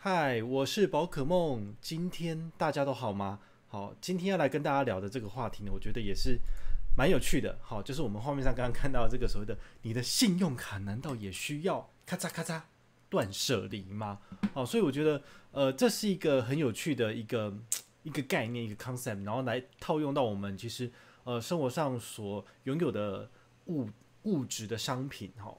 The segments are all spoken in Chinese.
嗨，我是宝可梦。今天大家都好吗？好，今天要来跟大家聊的这个话题呢，我觉得也是蛮有趣的。好，就是我们画面上刚刚看到这个所谓的“你的信用卡难道也需要咔嚓咔嚓断舍离吗？”好，所以我觉得呃，这是一个很有趣的一个一个概念，一个 concept，然后来套用到我们其实呃生活上所拥有的物物质的商品哈。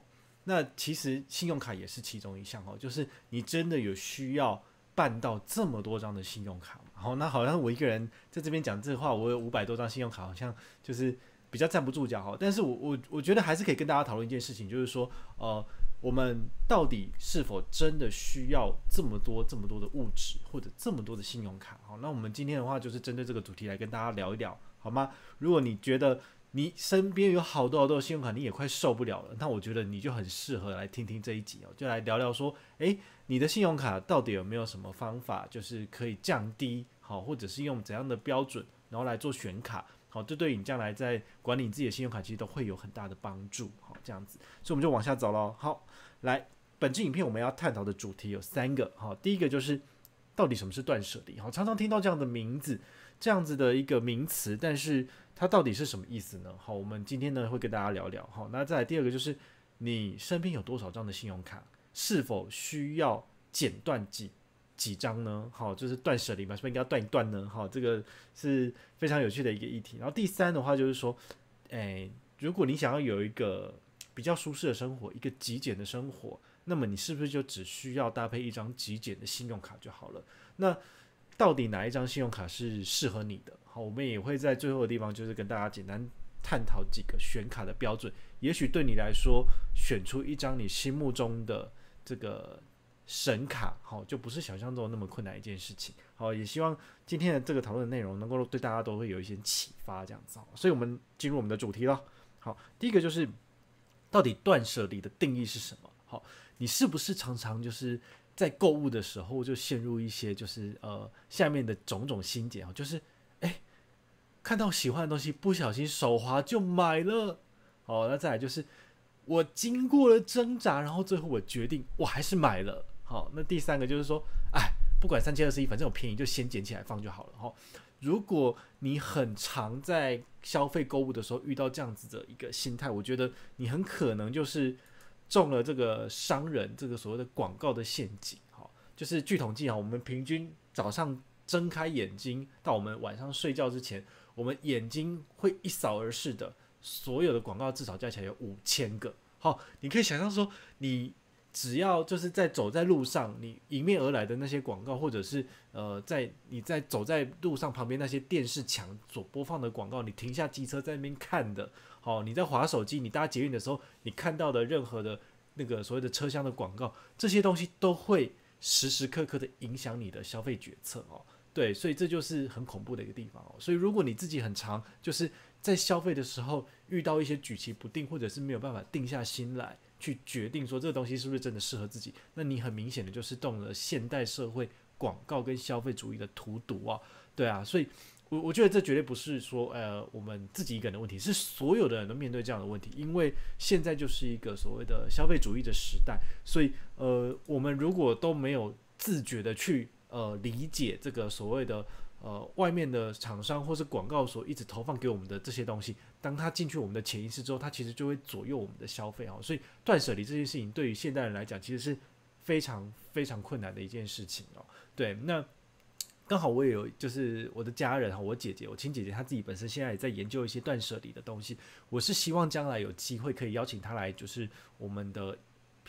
那其实信用卡也是其中一项哦，就是你真的有需要办到这么多张的信用卡吗？好，那好像我一个人在这边讲这话，我有五百多张信用卡，好像就是比较站不住脚哈。但是我我我觉得还是可以跟大家讨论一件事情，就是说，呃，我们到底是否真的需要这么多这么多的物质或者这么多的信用卡？好，那我们今天的话就是针对这个主题来跟大家聊一聊，好吗？如果你觉得，你身边有好多好多信用卡，你也快受不了了。那我觉得你就很适合来听听这一集哦，就来聊聊说，诶，你的信用卡到底有没有什么方法，就是可以降低好，或者是用怎样的标准，然后来做选卡，好，这对你将来在管理自己的信用卡，其实都会有很大的帮助。好，这样子，所以我们就往下走喽。好，来，本期影片我们要探讨的主题有三个。好，第一个就是到底什么是断舍离？好，常常听到这样的名字，这样子的一个名词，但是。它到底是什么意思呢？好，我们今天呢会跟大家聊聊。好，那再来第二个就是，你身边有多少张的信用卡？是否需要剪断几几张呢？好，就是断舍离嘛，是不是应该断一断呢？好，这个是非常有趣的一个议题。然后第三的话就是说，诶，如果你想要有一个比较舒适的生活，一个极简的生活，那么你是不是就只需要搭配一张极简的信用卡就好了？那到底哪一张信用卡是适合你的？好，我们也会在最后的地方，就是跟大家简单探讨几个选卡的标准。也许对你来说，选出一张你心目中的这个神卡，好，就不是想象中那么困难一件事情。好，也希望今天的这个讨论的内容能够对大家都会有一些启发，这样子。所以，我们进入我们的主题了。好，第一个就是到底断舍离的定义是什么？好，你是不是常常就是在购物的时候就陷入一些就是呃下面的种种心结啊？就是，看到喜欢的东西不小心手滑就买了。好，那再来就是我经过了挣扎，然后最后我决定我还是买了。好，那第三个就是说，哎，不管三千二十一，反正有便宜就先捡起来放就好了。哈，如果你很常在消费购物的时候遇到这样子的一个心态，我觉得你很可能就是。中了这个商人这个所谓的广告的陷阱，好，就是据统计啊，我们平均早上睁开眼睛到我们晚上睡觉之前，我们眼睛会一扫而视的所有的广告至少加起来有五千个。好，你可以想象说，你只要就是在走在路上，你迎面而来的那些广告，或者是呃，在你在走在路上旁边那些电视墙所播放的广告，你停下机车在那边看的。好，你在划手机，你搭捷运的时候，你看到的任何的那个所谓的车厢的广告，这些东西都会时时刻刻的影响你的消费决策哦。对，所以这就是很恐怖的一个地方哦。所以如果你自己很长，就是在消费的时候遇到一些举棋不定，或者是没有办法定下心来去决定说这个东西是不是真的适合自己，那你很明显的就是动了现代社会广告跟消费主义的荼毒啊。对啊，所以。我我觉得这绝对不是说，呃，我们自己一个人的问题，是所有的人都面对这样的问题，因为现在就是一个所谓的消费主义的时代，所以，呃，我们如果都没有自觉的去，呃，理解这个所谓的，呃，外面的厂商或是广告所一直投放给我们的这些东西，当它进去我们的潜意识之后，它其实就会左右我们的消费啊，所以断舍离这件事情对于现代人来讲，其实是非常非常困难的一件事情哦，对，那。刚好我也有，就是我的家人哈，我姐姐，我亲姐姐，她自己本身现在也在研究一些断舍离的东西。我是希望将来有机会可以邀请她来，就是我们的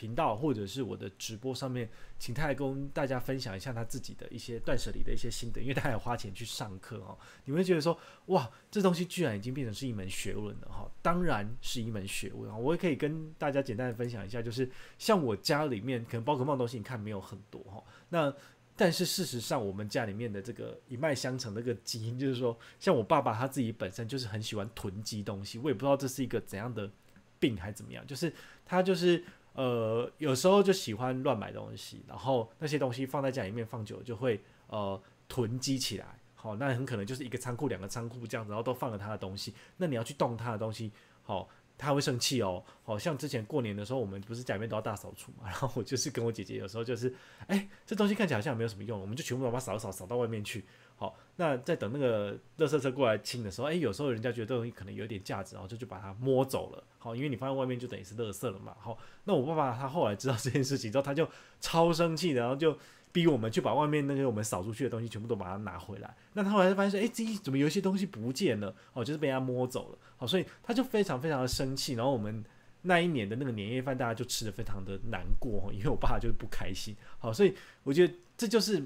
频道或者是我的直播上面，请他来跟大家分享一下他自己的一些断舍离的一些心得，因为他有花钱去上课哦。你会觉得说，哇，这东西居然已经变成是一门学问了哈！当然是一门学问啊。我也可以跟大家简单的分享一下，就是像我家里面可能宝可梦东西，你看没有很多哈，那。但是事实上，我们家里面的这个一脉相承的个基因，就是说，像我爸爸他自己本身就是很喜欢囤积东西。我也不知道这是一个怎样的病还是怎么样，就是他就是呃有时候就喜欢乱买东西，然后那些东西放在家里面放久了就会呃囤积起来。好，那很可能就是一个仓库、两个仓库这样子，然后都放了他的东西。那你要去动他的东西，好。他会生气哦。好像之前过年的时候，我们不是家里面都要大扫除嘛，然后我就是跟我姐姐有时候就是，哎，这东西看起来好像没有什么用，我们就全部把它扫扫扫到外面去。好，那在等那个垃圾车过来清的时候，哎，有时候人家觉得这东西可能有点价值，然后就就把它摸走了。好，因为你放在外面就等于是垃圾了嘛。好，那我爸爸他后来知道这件事情之后，他就超生气，然后就逼我们去把外面那个我们扫出去的东西全部都把它拿回来。那他后来发现说，哎，这怎么有一些东西不见了？哦，就是被他摸走了。好，所以他就非常非常的生气。然后我们那一年的那个年夜饭，大家就吃的非常的难过，因为我爸就是不开心。好，所以我觉得这就是。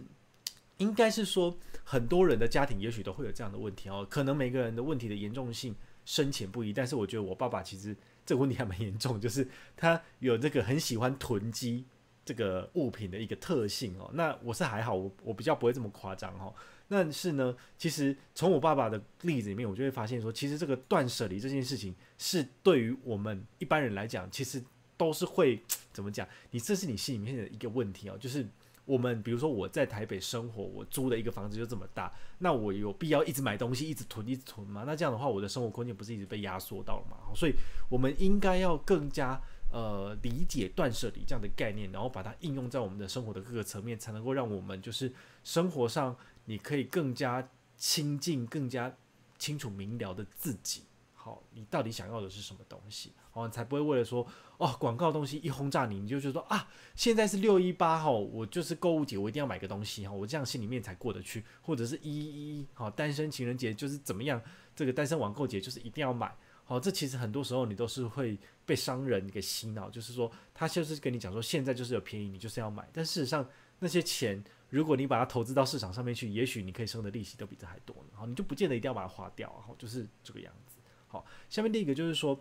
应该是说，很多人的家庭也许都会有这样的问题哦。可能每个人的问题的严重性深浅不一，但是我觉得我爸爸其实这个问题还蛮严重，就是他有这个很喜欢囤积这个物品的一个特性哦。那我是还好，我我比较不会这么夸张哈。但是呢，其实从我爸爸的例子里面，我就会发现说，其实这个断舍离这件事情，是对于我们一般人来讲，其实都是会 怎么讲？你这是你心里面的一个问题哦，就是。我们比如说我在台北生活，我租的一个房子就这么大，那我有必要一直买东西，一直囤，一直囤吗？那这样的话，我的生活空间不是一直被压缩到了吗？所以，我们应该要更加呃理解断舍离这样的概念，然后把它应用在我们的生活的各个层面，才能够让我们就是生活上你可以更加亲近、更加清楚明了的自己。好，你到底想要的是什么东西？哦，才不会为了说哦，广告东西一轰炸你，你就觉得说啊，现在是六一八号，我就是购物节，我一定要买个东西哈，我这样心里面才过得去。或者是一一一好，单身情人节就是怎么样，这个单身网购节就是一定要买。好，这其实很多时候你都是会被商人给洗脑，就是说他就是跟你讲说现在就是有便宜，你就是要买。但事实上那些钱，如果你把它投资到市场上面去，也许你可以收的利息都比这还多呢。好，你就不见得一定要把它花掉，好，就是这个样子。好，下面第一个就是说，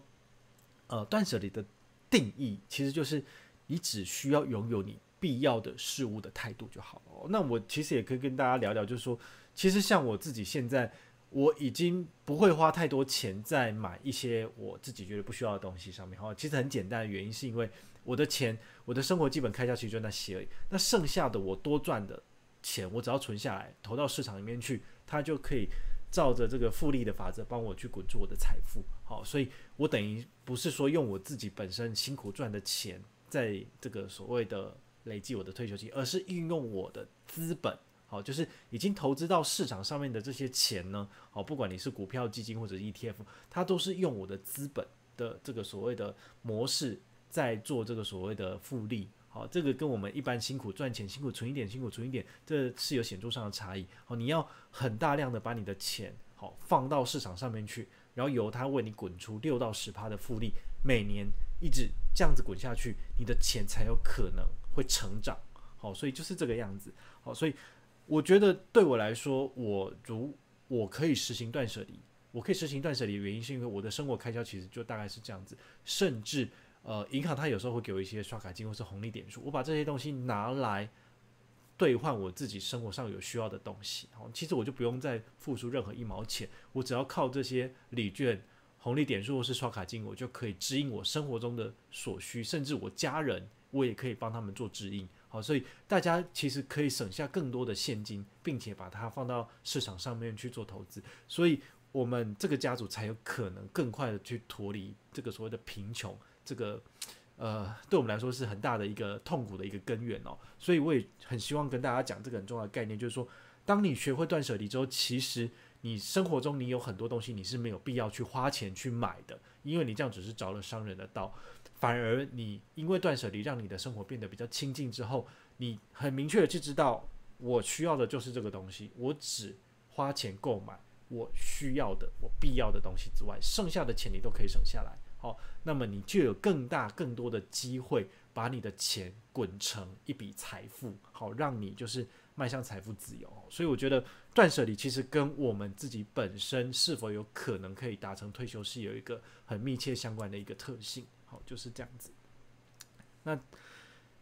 呃，断舍离的定义其实就是你只需要拥有你必要的事物的态度就好了。那我其实也可以跟大家聊聊，就是说，其实像我自己现在，我已经不会花太多钱在买一些我自己觉得不需要的东西上面。哈，其实很简单的原因是因为我的钱，我的生活基本开销其实就那些而已。那剩下的我多赚的钱，我只要存下来，投到市场里面去，它就可以。照着这个复利的法则帮我去滚出我的财富，好，所以我等于不是说用我自己本身辛苦赚的钱，在这个所谓的累积我的退休金，而是运用我的资本，好，就是已经投资到市场上面的这些钱呢，好，不管你是股票、基金或者 ETF，它都是用我的资本的这个所谓的模式在做这个所谓的复利。好，这个跟我们一般辛苦赚钱、辛苦存一点、辛苦存一点，这是有显著上的差异。好，你要很大量的把你的钱好放到市场上面去，然后由它为你滚出六到十趴的复利，每年一直这样子滚下去，你的钱才有可能会成长。好，所以就是这个样子。好，所以我觉得对我来说，我如我可以实行断舍离，我可以实行断舍离的原因是因为我的生活开销其实就大概是这样子，甚至。呃，银行它有时候会给我一些刷卡金或是红利点数，我把这些东西拿来兑换我自己生活上有需要的东西。好，其实我就不用再付出任何一毛钱，我只要靠这些礼券、红利点数或是刷卡金，我就可以支应我生活中的所需，甚至我家人我也可以帮他们做支应。好，所以大家其实可以省下更多的现金，并且把它放到市场上面去做投资，所以我们这个家族才有可能更快的去脱离这个所谓的贫穷。这个呃，对我们来说是很大的一个痛苦的一个根源哦，所以我也很希望跟大家讲这个很重要的概念，就是说，当你学会断舍离之后，其实你生活中你有很多东西你是没有必要去花钱去买的，因为你这样只是着了商人的道，反而你因为断舍离让你的生活变得比较清净之后，你很明确的去知道我需要的就是这个东西，我只花钱购买我需要的、我必要的东西之外，剩下的钱你都可以省下来。哦，那么你就有更大、更多的机会把你的钱滚成一笔财富，好，让你就是迈向财富自由。所以我觉得断舍离其实跟我们自己本身是否有可能可以达成退休是有一个很密切相关的一个特性。好，就是这样子。那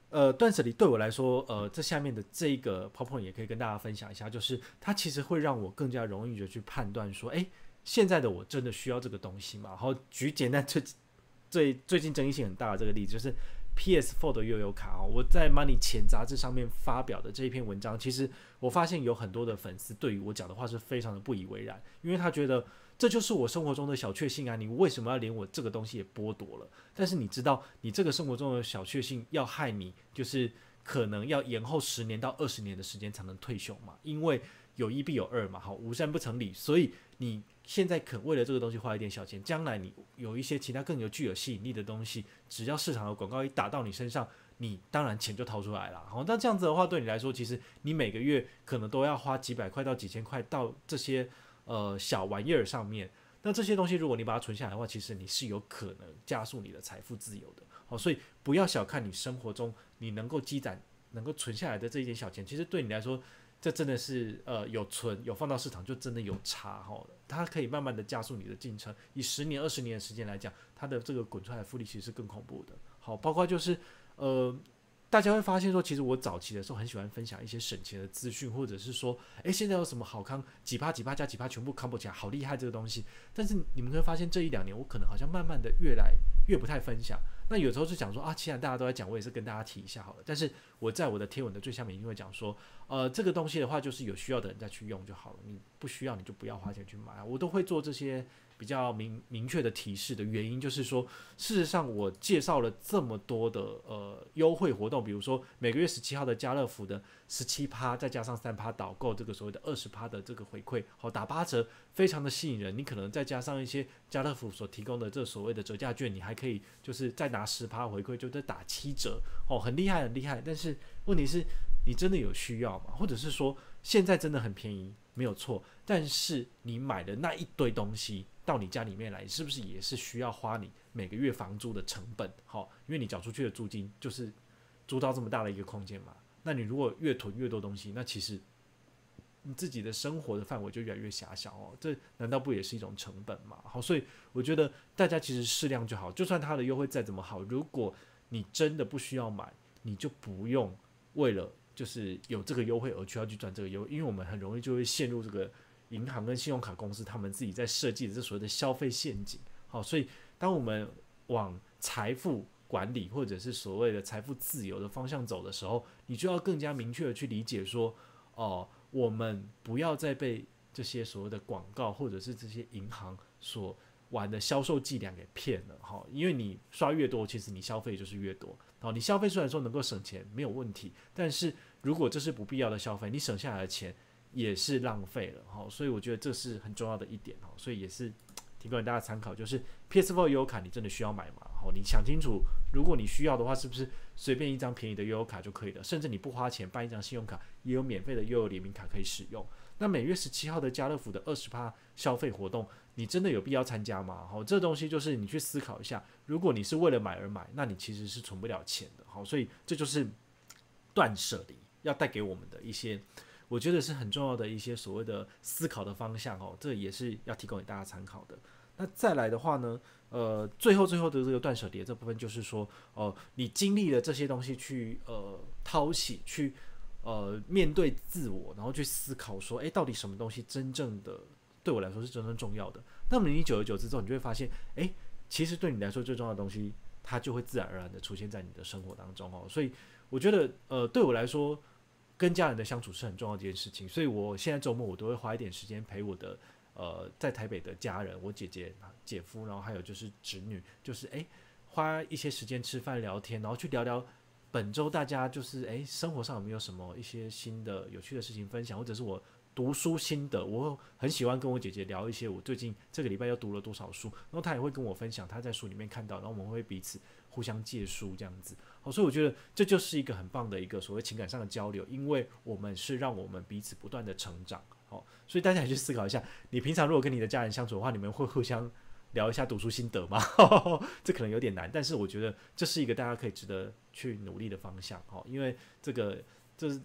呃，断舍离对我来说，呃，这下面的这个 point 也可以跟大家分享一下，就是它其实会让我更加容易的去判断说，诶。现在的我真的需要这个东西吗？然后举简单最最最近争议性很大的这个例子，就是 PS4 的悠游卡哦，我在 Money 钱杂志上面发表的这一篇文章，其实我发现有很多的粉丝对于我讲的话是非常的不以为然，因为他觉得这就是我生活中的小确幸啊，你为什么要连我这个东西也剥夺了？但是你知道，你这个生活中的小确幸要害你，就是可能要延后十年到二十年的时间才能退休嘛，因为有一必有二嘛，好，无善不成理，所以你。现在肯为了这个东西花一点小钱，将来你有一些其他更有具有吸引力的东西，只要市场的广告一打到你身上，你当然钱就掏出来了。好，那这样子的话，对你来说，其实你每个月可能都要花几百块到几千块到这些呃小玩意儿上面。那这些东西如果你把它存下来的话，其实你是有可能加速你的财富自由的。好，所以不要小看你生活中你能够积攒、能够存下来的这一点小钱，其实对你来说。这真的是呃有存有放到市场就真的有差哈，它可以慢慢的加速你的进程。以十年二十年的时间来讲，它的这个滚出来的复利其实是更恐怖的。好，包括就是呃。大家会发现说，其实我早期的时候很喜欢分享一些省钱的资讯，或者是说，诶，现在有什么好康，几趴几趴加几趴全部 combo 起来，好厉害这个东西。但是你们会发现这一两年，我可能好像慢慢的越来越不太分享。那有时候是讲说啊，既然大家都在讲，我也是跟大家提一下好了。但是我在我的贴文的最下面一定会讲说，呃，这个东西的话，就是有需要的人再去用就好了，你不需要你就不要花钱去买，我都会做这些。比较明明确的提示的原因，就是说，事实上我介绍了这么多的呃优惠活动，比如说每个月十七号的家乐福的十七趴，再加上三趴导购这个所谓的二十趴的这个回馈，好打八折，非常的吸引人。你可能再加上一些家乐福所提供的这所谓的折价券，你还可以就是再拿十趴回馈，就再打七折，哦，很厉害很厉害。但是问题是，你真的有需要吗？或者是说现在真的很便宜，没有错，但是你买的那一堆东西。到你家里面来，是不是也是需要花你每个月房租的成本？好，因为你缴出去的租金就是租到这么大的一个空间嘛。那你如果越囤越多东西，那其实你自己的生活的范围就越来越狭小哦。这难道不也是一种成本吗？好，所以我觉得大家其实适量就好。就算它的优惠再怎么好，如果你真的不需要买，你就不用为了就是有这个优惠而去要去赚这个优，因为我们很容易就会陷入这个。银行跟信用卡公司他们自己在设计的这所谓的消费陷阱，好，所以当我们往财富管理或者是所谓的财富自由的方向走的时候，你就要更加明确的去理解说，哦，我们不要再被这些所谓的广告或者是这些银行所玩的销售伎俩给骗了，哈，因为你刷越多，其实你消费就是越多，好，你消费虽然说能够省钱没有问题，但是如果这是不必要的消费，你省下来的钱。也是浪费了哈，所以我觉得这是很重要的一点哈，所以也是提供给大家参考，就是 PS4 悠游卡你真的需要买吗？好，你想清楚，如果你需要的话，是不是随便一张便宜的悠游卡就可以了？甚至你不花钱办一张信用卡，也有免费的悠游联名卡可以使用。那每月十七号的家乐福的二十趴消费活动，你真的有必要参加吗？好，这东西就是你去思考一下，如果你是为了买而买，那你其实是存不了钱的。好，所以这就是断舍离要带给我们的一些。我觉得是很重要的一些所谓的思考的方向哦，这也是要提供给大家参考的。那再来的话呢，呃，最后最后的这个断舍离这部分，就是说，哦，你经历了这些东西去呃掏洗，去呃面对自我，然后去思考说，诶，到底什么东西真正的对我来说是真正重要的？那么你久而久之之后，你就会发现，诶，其实对你来说最重要的东西，它就会自然而然的出现在你的生活当中哦。所以我觉得，呃，对我来说。跟家人的相处是很重要的一件事情，所以我现在周末我都会花一点时间陪我的呃在台北的家人，我姐姐、姐夫，然后还有就是侄女，就是诶花一些时间吃饭聊天，然后去聊聊本周大家就是诶生活上有没有什么一些新的有趣的事情分享，或者是我读书心得，我很喜欢跟我姐姐聊一些我最近这个礼拜又读了多少书，然后她也会跟我分享她在书里面看到，然后我们会彼此互相借书这样子。好，所以我觉得这就是一个很棒的一个所谓情感上的交流，因为我们是让我们彼此不断的成长。好，所以大家也去思考一下，你平常如果跟你的家人相处的话，你们会互相聊一下读书心得吗？这可能有点难，但是我觉得这是一个大家可以值得去努力的方向。好，因为这个就是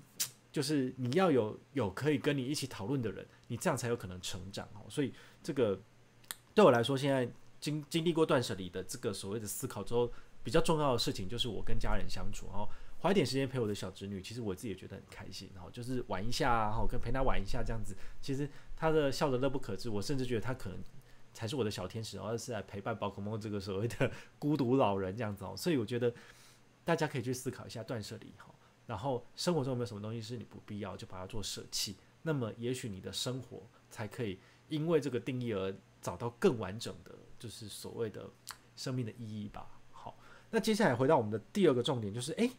就是你要有有可以跟你一起讨论的人，你这样才有可能成长。哦，所以这个对我来说，现在经经历过断舍离的这个所谓的思考之后。比较重要的事情就是我跟家人相处，然后花一点时间陪我的小侄女，其实我自己也觉得很开心，然后就是玩一下，然后跟陪她玩一下这样子，其实她的笑得乐不可支，我甚至觉得她可能才是我的小天使，然后是来陪伴宝可梦这个所谓的 孤独老人这样子哦，所以我觉得大家可以去思考一下断舍离哈。然后生活中有没有什么东西是你不必要，就把它做舍弃？那么也许你的生活才可以因为这个定义而找到更完整的，就是所谓的生命的意义吧。那接下来回到我们的第二个重点，就是诶，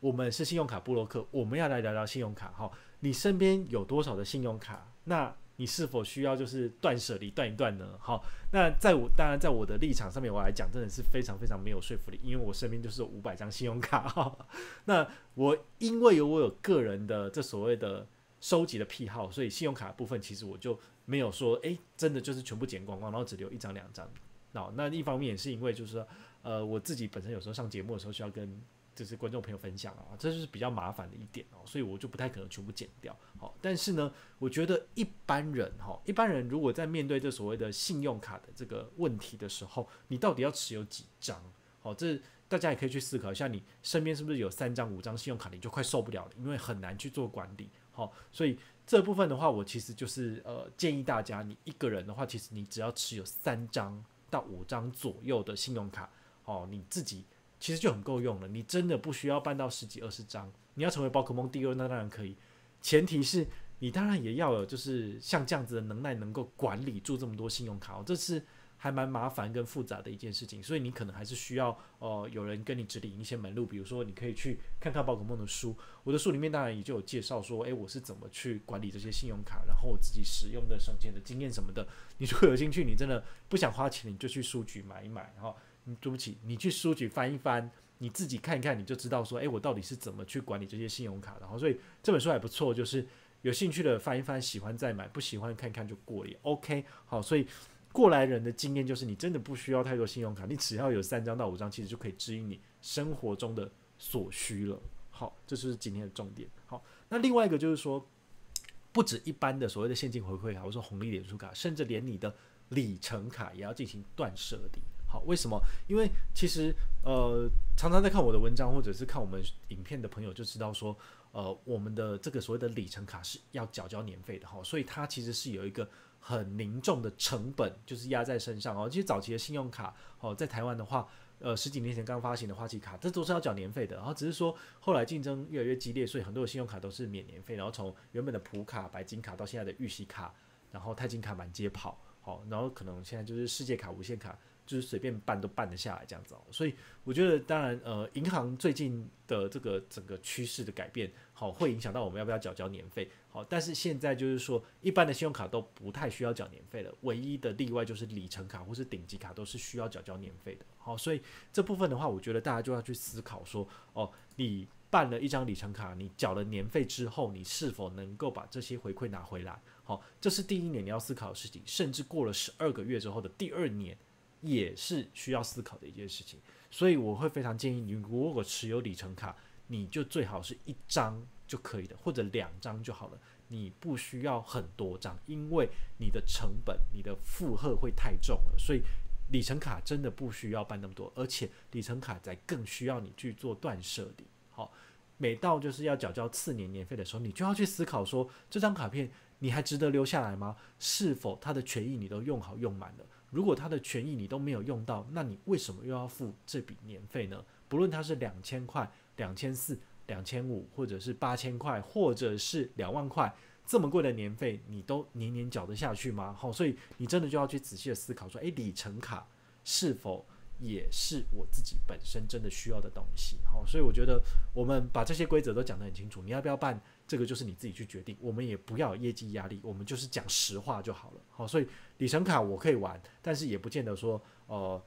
我们是信用卡布洛克，我们要来聊聊信用卡哈。你身边有多少的信用卡？那你是否需要就是断舍离断一断呢？好，那在我当然在我的立场上面，我来讲真的是非常非常没有说服力，因为我身边就是五百张信用卡哈。那我因为有我有个人的这所谓的收集的癖好，所以信用卡部分其实我就没有说诶，真的就是全部剪光光，然后只留一张两张。那那一方面也是因为就是说，呃，我自己本身有时候上节目的时候需要跟。就是观众朋友分享啊，这就是比较麻烦的一点哦，所以我就不太可能全部剪掉。好，但是呢，我觉得一般人哈，一般人如果在面对这所谓的信用卡的这个问题的时候，你到底要持有几张？好，这大家也可以去思考一下，你身边是不是有三张、五张信用卡，你就快受不了了，因为很难去做管理。好，所以这部分的话，我其实就是呃建议大家，你一个人的话，其实你只要持有三张到五张左右的信用卡，哦，你自己。其实就很够用了，你真的不需要办到十几二十张。你要成为宝可梦第二，那当然可以，前提是你当然也要有，就是像这样子的能耐，能够管理住这么多信用卡，哦这是还蛮麻烦跟复杂的一件事情。所以你可能还是需要，呃，有人跟你指引一些门路，比如说你可以去看看宝可梦的书，我的书里面当然也就有介绍说，诶，我是怎么去管理这些信用卡，然后我自己使用的省钱的经验什么的。你如果有兴趣，你真的不想花钱，你就去书局买一买，然后。对不起，你去书局翻一翻，你自己看一看，你就知道说，诶，我到底是怎么去管理这些信用卡的。然后，所以这本书还不错，就是有兴趣的翻一翻，喜欢再买，不喜欢看看就过也 OK。好，所以过来人的经验就是，你真的不需要太多信用卡，你只要有三张到五张，其实就可以指引你生活中的所需了。好，这就是今天的重点。好，那另外一个就是说，不止一般的所谓的现金回馈卡，或者说红利点数卡，甚至连你的里程卡也要进行断舍离。好，为什么？因为其实呃，常常在看我的文章或者是看我们影片的朋友就知道说，呃，我们的这个所谓的里程卡是要缴交年费的哈，所以它其实是有一个很凝重的成本，就是压在身上哦。其实早期的信用卡哦，在台湾的话，呃，十几年前刚发行的花旗卡，这都是要缴年费的。然后只是说后来竞争越来越激烈，所以很多的信用卡都是免年费。然后从原本的普卡、白金卡到现在的预习卡，然后钛金卡满街跑，好，然后可能现在就是世界卡、无限卡。就是随便办都办得下来这样子哦，所以我觉得当然呃，银行最近的这个整个趋势的改变，好会影响到我们要不要缴交年费，好，但是现在就是说一般的信用卡都不太需要缴年费了，唯一的例外就是里程卡或是顶级卡都是需要缴交年费的，好，所以这部分的话，我觉得大家就要去思考说，哦，你办了一张里程卡，你缴了年费之后，你是否能够把这些回馈拿回来？好，这是第一年你要思考的事情，甚至过了十二个月之后的第二年。也是需要思考的一件事情，所以我会非常建议你，如果持有里程卡，你就最好是一张就可以的，或者两张就好了。你不需要很多张，因为你的成本、你的负荷会太重了。所以里程卡真的不需要办那么多，而且里程卡在更需要你去做断舍离。好，每到就是要缴交次年年费的时候，你就要去思考说，这张卡片你还值得留下来吗？是否它的权益你都用好用满了？如果他的权益你都没有用到，那你为什么又要付这笔年费呢？不论它是两千块、两千四、两千五，或者是八千块，或者是两万块，这么贵的年费，你都年年缴得下去吗？好，所以你真的就要去仔细的思考，说，诶，里程卡是否？也是我自己本身真的需要的东西，好，所以我觉得我们把这些规则都讲得很清楚，你要不要办这个就是你自己去决定，我们也不要业绩压力，我们就是讲实话就好了，好，所以里程卡我可以玩，但是也不见得说，呃，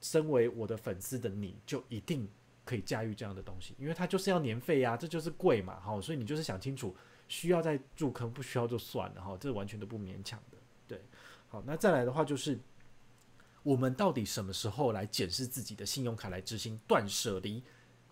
身为我的粉丝的你就一定可以驾驭这样的东西，因为它就是要年费呀，这就是贵嘛，好，所以你就是想清楚，需要再入坑，不需要就算了，哈，这完全都不勉强的，对，好，那再来的话就是。我们到底什么时候来检视自己的信用卡来执行断舍离？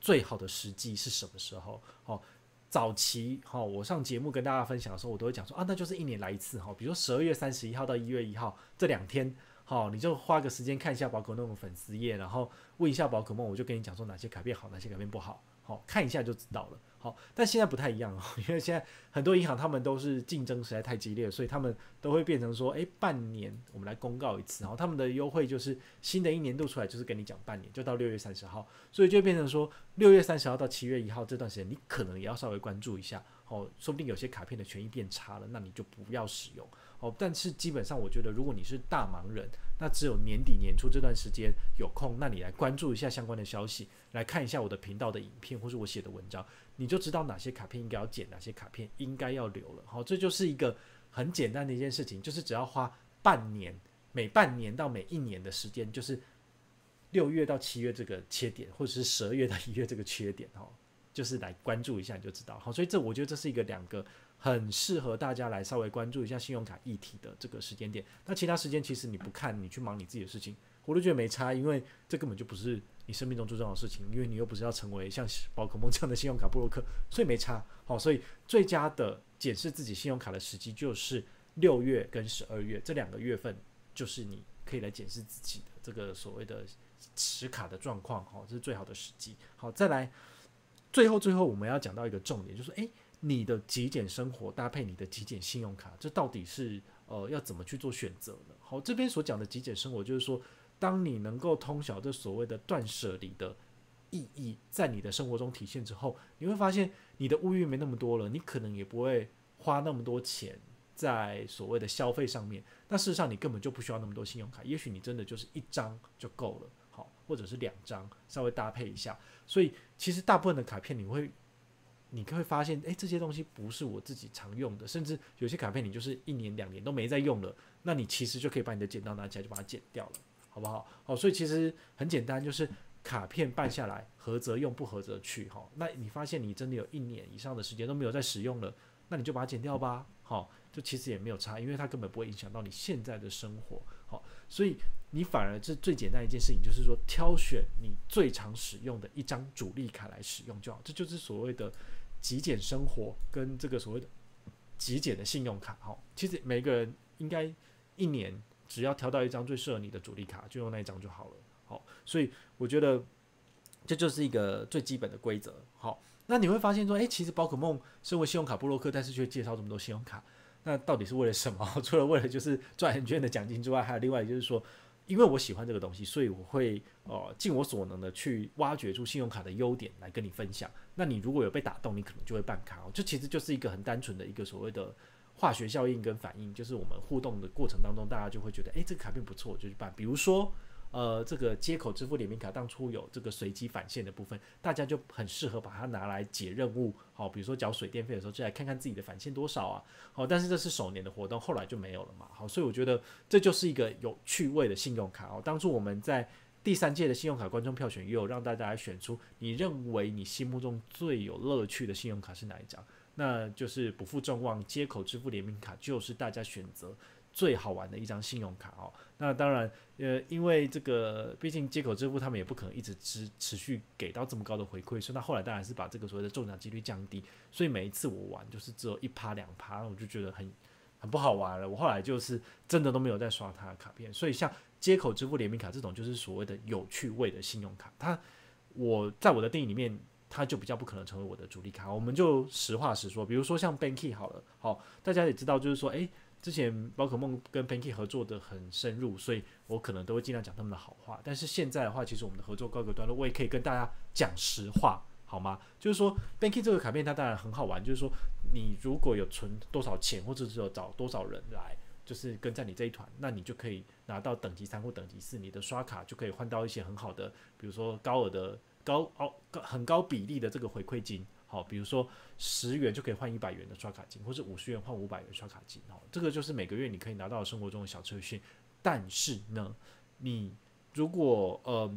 最好的时机是什么时候？好，早期哈，我上节目跟大家分享的时候，我都会讲说啊，那就是一年来一次哈，比如说十二月三十一号到一月一号这两天，好，你就花个时间看一下宝可梦粉丝页，然后问一下宝可梦，我就跟你讲说哪些改变好，哪些改变不好，好看一下就知道了。好，但现在不太一样哦，因为现在很多银行他们都是竞争实在太激烈，所以他们都会变成说，诶，半年我们来公告一次，然后他们的优惠就是新的一年度出来就是跟你讲半年，就到六月三十号，所以就变成说六月三十号到七月一号这段时间，你可能也要稍微关注一下，哦，说不定有些卡片的权益变差了，那你就不要使用。哦，但是基本上我觉得，如果你是大忙人，那只有年底年初这段时间有空，那你来关注一下相关的消息，来看一下我的频道的影片或是我写的文章，你就知道哪些卡片应该要剪，哪些卡片应该要留了。好，这就是一个很简单的一件事情，就是只要花半年，每半年到每一年的时间，就是六月到七月这个切点，或者是十二月到一月这个缺点，哈，就是来关注一下你就知道。好，所以这我觉得这是一个两个。很适合大家来稍微关注一下信用卡议题的这个时间点。那其他时间其实你不看，你去忙你自己的事情，我都觉得没差，因为这根本就不是你生命中最重要的事情，因为你又不是要成为像宝可梦这样的信用卡布洛克，所以没差。好，所以最佳的检视自己信用卡的时机就是六月跟十二月这两个月份，就是你可以来检视自己的这个所谓的持卡的状况。好，这是最好的时机。好，再来，最后最后我们要讲到一个重点，就是诶。你的极简生活搭配你的极简信用卡，这到底是呃要怎么去做选择呢？好，这边所讲的极简生活，就是说，当你能够通晓这所谓的断舍离的意义，在你的生活中体现之后，你会发现你的物欲没那么多了，你可能也不会花那么多钱在所谓的消费上面。那事实上，你根本就不需要那么多信用卡，也许你真的就是一张就够了，好，或者是两张，稍微搭配一下。所以，其实大部分的卡片你会。你会发现，诶，这些东西不是我自己常用的，甚至有些卡片你就是一年两年都没在用了，那你其实就可以把你的剪刀拿起来就把它剪掉了，好不好？好，所以其实很简单，就是卡片办下来，合则用，不合则去，哈。那你发现你真的有一年以上的时间都没有在使用了，那你就把它剪掉吧，好，就其实也没有差，因为它根本不会影响到你现在的生活，好，所以你反而是最简单一件事情，就是说挑选你最常使用的一张主力卡来使用就好，这就是所谓的。极简生活跟这个所谓的极简的信用卡，哈，其实每个人应该一年只要挑到一张最适合你的主力卡，就用那一张就好了，好，所以我觉得这就是一个最基本的规则，好，那你会发现说，诶，其实宝可梦身为信用卡布洛克，但是却介绍这么多信用卡，那到底是为了什么？除了为了就是赚很券的奖金之外，还有另外就是说。因为我喜欢这个东西，所以我会呃尽我所能的去挖掘出信用卡的优点来跟你分享。那你如果有被打动，你可能就会办卡哦。这其实就是一个很单纯的一个所谓的化学效应跟反应，就是我们互动的过程当中，大家就会觉得，诶，这个卡片不错，就去办。比如说。呃，这个接口支付联名卡当初有这个随机返现的部分，大家就很适合把它拿来解任务。好，比如说缴水电费的时候，就来看看自己的返现多少啊。好，但是这是首年的活动，后来就没有了嘛。好，所以我觉得这就是一个有趣味的信用卡哦。当初我们在第三届的信用卡观众票选，也有让大家来选出你认为你心目中最有乐趣的信用卡是哪一张？那就是不负众望，接口支付联名卡就是大家选择。最好玩的一张信用卡哦，那当然，呃，因为这个毕竟接口支付，他们也不可能一直持持续给到这么高的回馈，所以那后来当然是把这个所谓的中奖几率降低，所以每一次我玩就是只有一趴两趴，我就觉得很很不好玩了。我后来就是真的都没有再刷他的卡片，所以像接口支付联名卡这种就是所谓的有趣味的信用卡，它我在我的定义里面，它就比较不可能成为我的主力卡。我们就实话实说，比如说像 Banky 好了，好，大家也知道就是说，诶。之前宝可梦跟 Banky 合作的很深入，所以我可能都会尽量讲他们的好话。但是现在的话，其实我们的合作告一个段落，我也可以跟大家讲实话，好吗？就是说 Banky 这个卡片它当然很好玩，就是说你如果有存多少钱，或者是有找多少人来，就是跟在你这一团，那你就可以拿到等级三或等级四，你的刷卡就可以换到一些很好的，比如说高额的高哦高很高比例的这个回馈金。好，比如说十元就可以换一百元的刷卡金，或者五十元换五百元刷卡金，哦，这个就是每个月你可以拿到生活中的小车讯。但是呢，你如果呃，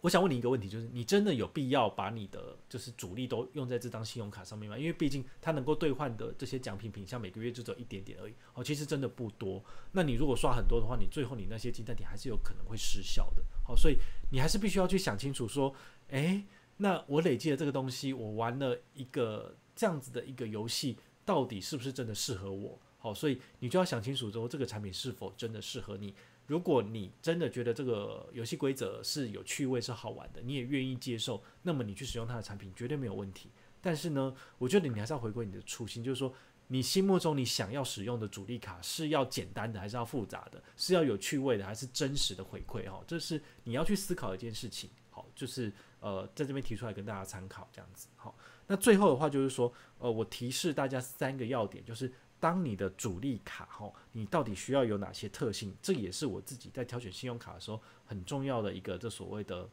我想问你一个问题，就是你真的有必要把你的就是主力都用在这张信用卡上面吗？因为毕竟它能够兑换的这些奖品品项每个月就只有一点点而已，哦，其实真的不多。那你如果刷很多的话，你最后你那些金蛋点还是有可能会失效的。好，所以你还是必须要去想清楚，说，诶。那我累积的这个东西，我玩了一个这样子的一个游戏，到底是不是真的适合我？好，所以你就要想清楚，说这个产品是否真的适合你。如果你真的觉得这个游戏规则是有趣味、是好玩的，你也愿意接受，那么你去使用它的产品绝对没有问题。但是呢，我觉得你还是要回归你的初心，就是说你心目中你想要使用的主力卡是要简单的还是要复杂的，是要有趣味的还是真实的回馈哦，这是你要去思考一件事情。好，就是呃在这边提出来跟大家参考这样子。好，那最后的话就是说，呃，我提示大家三个要点，就是当你的主力卡哈，你到底需要有哪些特性？这也是我自己在挑选信用卡的时候很重要的一个这所谓的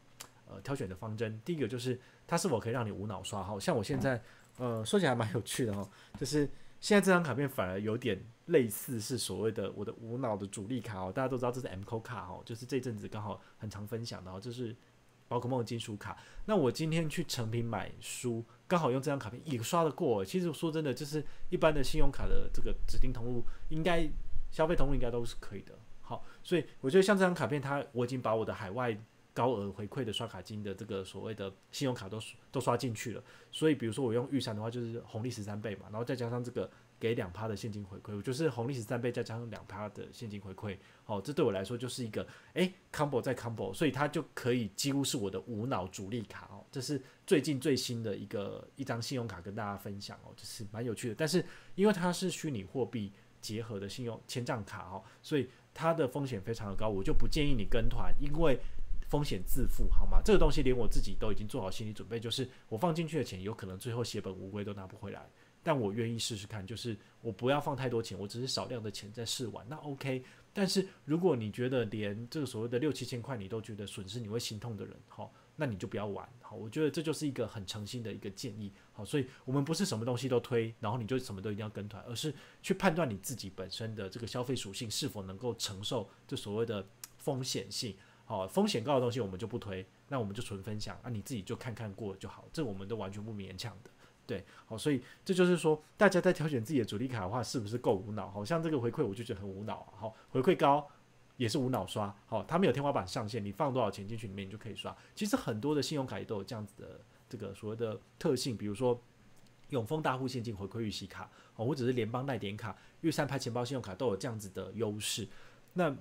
呃挑选的方针。第一个就是它是否可以让你无脑刷，哈，像我现在呃说起来蛮有趣的哈，就是现在这张卡片反而有点类似是所谓的我的无脑的主力卡哦，大家都知道这是 M Co 卡哦，就是这阵子刚好很常分享的哦，就是。宝可梦金属卡，那我今天去成品买书，刚好用这张卡片也刷得过。其实说真的，就是一般的信用卡的这个指定通路，应该消费通路应该都是可以的。好，所以我觉得像这张卡片，它我已经把我的海外高额回馈的刷卡金的这个所谓的信用卡都都刷进去了。所以比如说我用玉山的话，就是红利十三倍嘛，然后再加上这个。给两趴的现金回馈，我就是红利十三倍再加上两趴的现金回馈，哦，这对我来说就是一个诶 combo 再 combo，所以它就可以几乎是我的无脑主力卡哦，这是最近最新的一个一张信用卡跟大家分享哦，就是蛮有趣的，但是因为它是虚拟货币结合的信用千账卡哦，所以它的风险非常的高，我就不建议你跟团，因为风险自负好吗？这个东西连我自己都已经做好心理准备，就是我放进去的钱有可能最后血本无归都拿不回来。但我愿意试试看，就是我不要放太多钱，我只是少量的钱在试玩，那 OK。但是如果你觉得连这个所谓的六七千块你都觉得损失，你会心痛的人，好，那你就不要玩，好。我觉得这就是一个很诚心的一个建议，好。所以我们不是什么东西都推，然后你就什么都一定要跟团，而是去判断你自己本身的这个消费属性是否能够承受这所谓的风险性，好，风险高的东西我们就不推，那我们就纯分享，啊，你自己就看看过就好，这我们都完全不勉强的。对，好，所以这就是说，大家在挑选自己的主力卡的话，是不是够无脑？好像这个回馈我就觉得很无脑啊。好，回馈高也是无脑刷。好，它没有天花板上限，你放多少钱进去里面你就可以刷。其实很多的信用卡也都有这样子的这个所谓的特性，比如说永丰大户现金回馈预习卡，哦，或者是联邦耐点卡、玉山拍钱包信用卡都有这样子的优势。那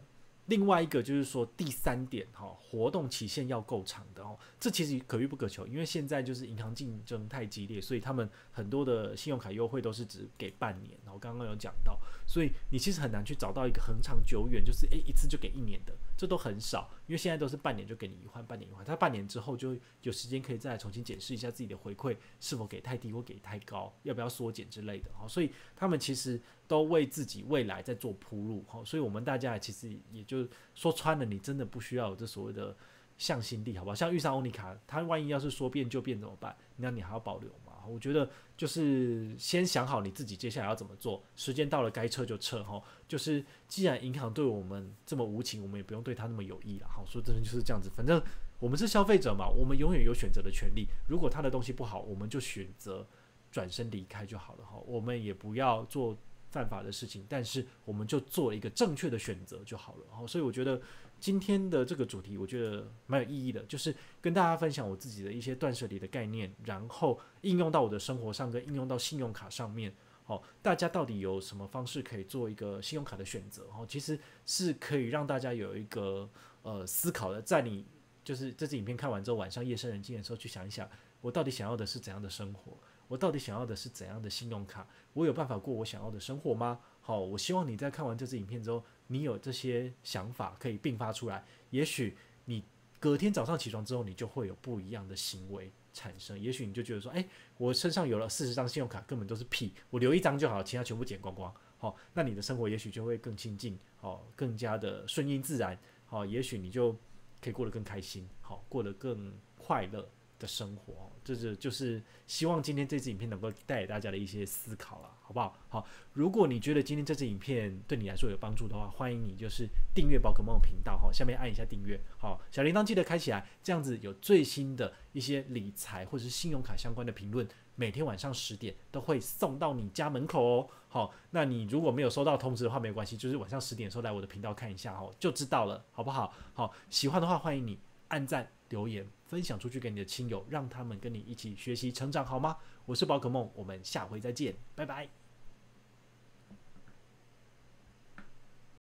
另外一个就是说，第三点哈，活动期限要够长的哦，这其实可遇不可求，因为现在就是银行竞争太激烈，所以他们很多的信用卡优惠都是只给半年。然后刚刚有讲到，所以你其实很难去找到一个恒长久远，就是诶一次就给一年的，这都很少，因为现在都是半年就给你一换，半年一换，他半年之后就有时间可以再重新检视一下自己的回馈是否给太低或给太高，要不要缩减之类的。好，所以他们其实。都为自己未来在做铺路，哈，所以我们大家其实也就说穿了，你真的不需要有这所谓的向心力，好不好？像遇上欧尼卡，他万一要是说变就变怎么办？那你还要保留吗？我觉得就是先想好你自己接下来要怎么做，时间到了该撤就撤，哈。就是既然银行对我们这么无情，我们也不用对他那么有意了，好，说真的就是这样子。反正我们是消费者嘛，我们永远有选择的权利。如果他的东西不好，我们就选择转身离开就好了，哈。我们也不要做。犯法的事情，但是我们就做一个正确的选择就好了。然后，所以我觉得今天的这个主题，我觉得蛮有意义的，就是跟大家分享我自己的一些断舍离的概念，然后应用到我的生活上，跟应用到信用卡上面。哦，大家到底有什么方式可以做一个信用卡的选择？哦，其实是可以让大家有一个呃思考的，在你就是这支影片看完之后，晚上夜深人静的时候去想一想，我到底想要的是怎样的生活。我到底想要的是怎样的信用卡？我有办法过我想要的生活吗？好，我希望你在看完这支影片之后，你有这些想法可以并发出来。也许你隔天早上起床之后，你就会有不一样的行为产生。也许你就觉得说，诶，我身上有了四十张信用卡，根本都是屁，我留一张就好，其他全部剪光光。好，那你的生活也许就会更亲近，好，更加的顺应自然。好，也许你就可以过得更开心，好，过得更快乐。的生活，这是就是希望今天这支影片能够带给大家的一些思考了，好不好？好，如果你觉得今天这支影片对你来说有帮助的话，欢迎你就是订阅宝可梦频道哈，下面按一下订阅，好，小铃铛记得开起来，这样子有最新的一些理财或者是信用卡相关的评论，每天晚上十点都会送到你家门口哦。好，那你如果没有收到通知的话，没关系，就是晚上十点的时候来我的频道看一下哦，就知道了，好不好？好，喜欢的话欢迎你按赞留言。分享出去给你的亲友，让他们跟你一起学习成长，好吗？我是宝可梦，我们下回再见，拜拜。